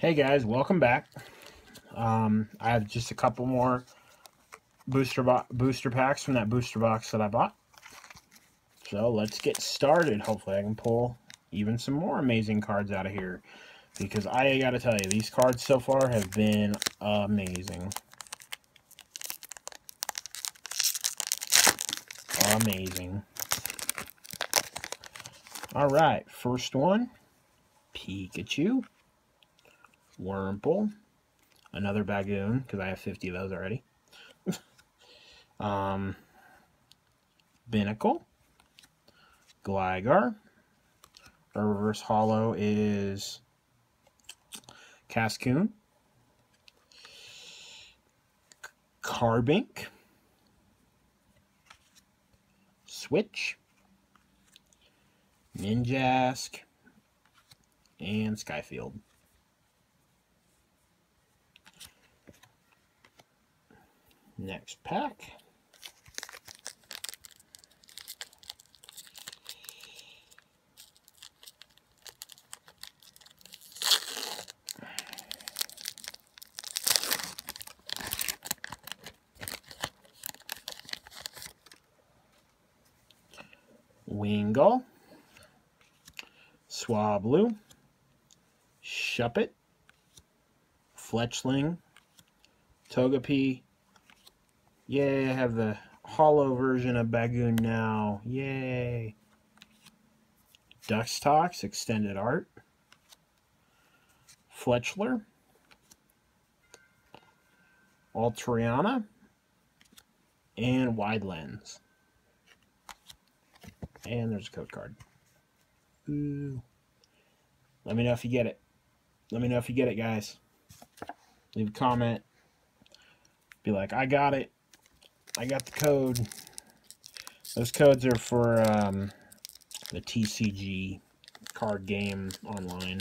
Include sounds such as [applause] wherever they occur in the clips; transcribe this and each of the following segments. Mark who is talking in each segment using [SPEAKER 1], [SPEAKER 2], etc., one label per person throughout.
[SPEAKER 1] Hey guys, welcome back. Um, I have just a couple more booster booster packs from that booster box that I bought. So let's get started. Hopefully, I can pull even some more amazing cards out of here because I got to tell you, these cards so far have been amazing. Amazing. All right, first one Pikachu. Wurmple, another Bagoon, because I have 50 of those already. [laughs] um, Binacle, Gligar. Our reverse holo is Cascoon, Carbink, Switch, Ninjask, and Skyfield. Next pack. Wingull, Swablu, Shuppet, Fletchling, Togepi, Yay, I have the holo version of Bagoon now. Yay. Dustox Extended Art. Fletchler. Altriana. And Wide Lens. And there's a code card. Ooh. Let me know if you get it. Let me know if you get it, guys. Leave a comment. Be like, I got it. I got the code. Those codes are for um, the TCG card game online.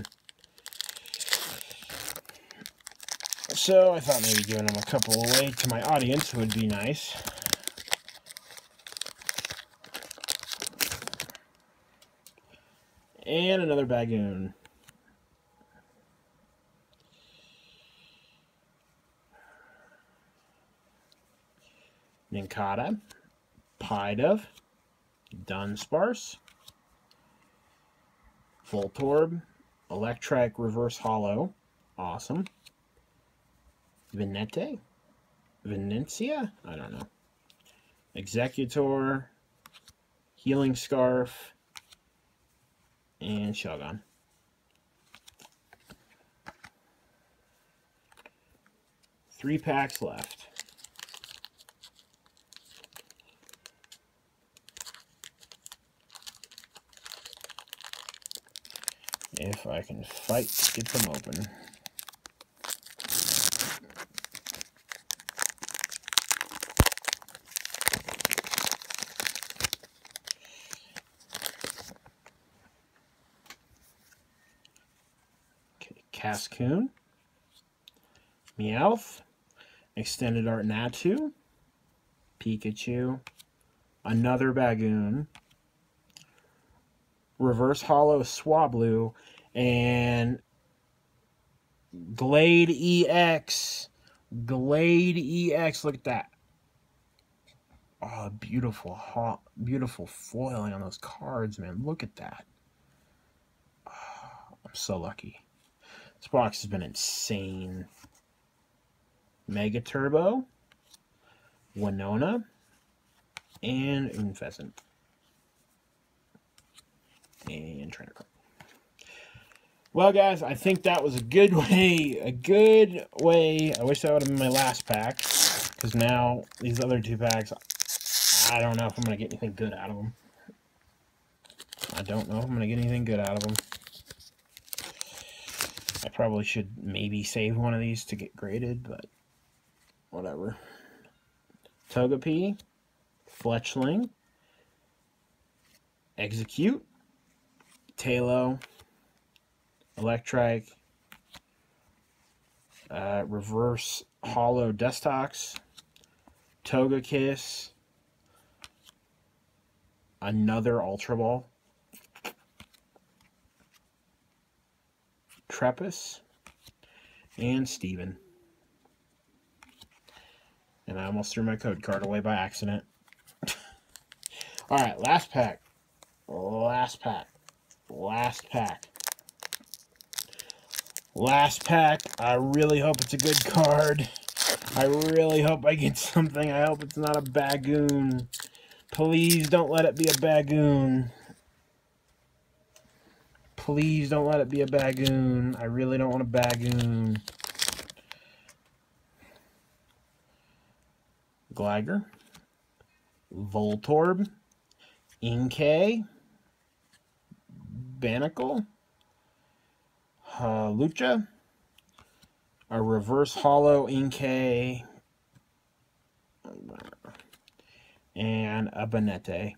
[SPEAKER 1] So I thought maybe giving them a couple away to my audience would be nice. And another Bagoon. Nincada, Pidove, Dunsparce, Voltorb, Electric Reverse Holo, awesome. Venete, Venencia, I don't know. Executor, Healing Scarf, and Shogun. Three packs left. If I can fight to get them open. Okay, Cascoon, Meowth, Extended Art Natu, Pikachu, another Bagoon, Reverse Holo Swablu, and Gallade EX. Gallade EX. Look at that. Oh, beautiful, hot, beautiful foiling on those cards, man. Look at that. Oh, I'm so lucky. This box has been insane. Mega Turbo, Winona, and Unfezant and trainer card. Well, guys, I think that was a good [laughs] way, a good way. I wish that would have been my last pack, because now these other two packs, I don't know if I'm going to get anything good out of them. I don't know if I'm going to get anything good out of them. I probably should maybe save one of these to get graded, but whatever. Togepi, Fletchling, Execute, Talo, Electric, uh, Reverse Holo Dustox, Togekiss, another Ultra Ball, Treppus, and Steven. And I almost threw my code card away by accident. [laughs] All right, last pack. Last pack. Last pack. Last pack. I really hope it's a good card. I really hope I get [laughs] something. I hope it's not a bagoon. Please don't let it be a bagoon. Please don't let it be a bagoon. I really don't want a bagoon. Gligar, Voltorb, Inkay, Binacle, uh, Lucha, a reverse holo Inkay, and a Banette.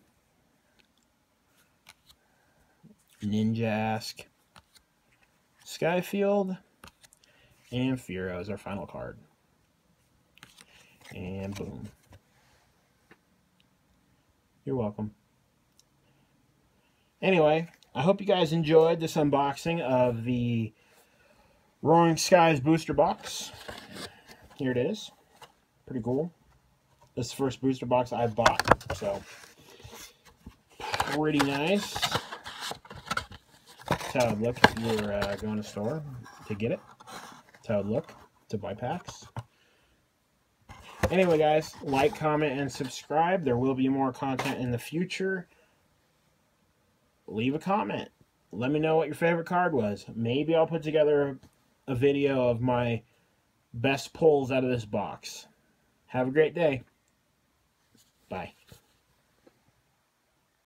[SPEAKER 1] Ninjask, Skyfield, and Furo is our final card. And boom. You're welcome. Anyway, I hope you guys enjoyed this unboxing of the Roaring Skies booster box. Here it is. Pretty cool. This is the first booster box I've bought, so pretty nice. That's how it would look if you were uh, going to store to get it. That's how it would look to buy packs. Anyway, guys, like, comment, and subscribe. There will be more content in the future. Leave a comment. Let me know what your favorite card was. Maybe I'll put together a video of my best pulls out of this box. Have a great day. Bye.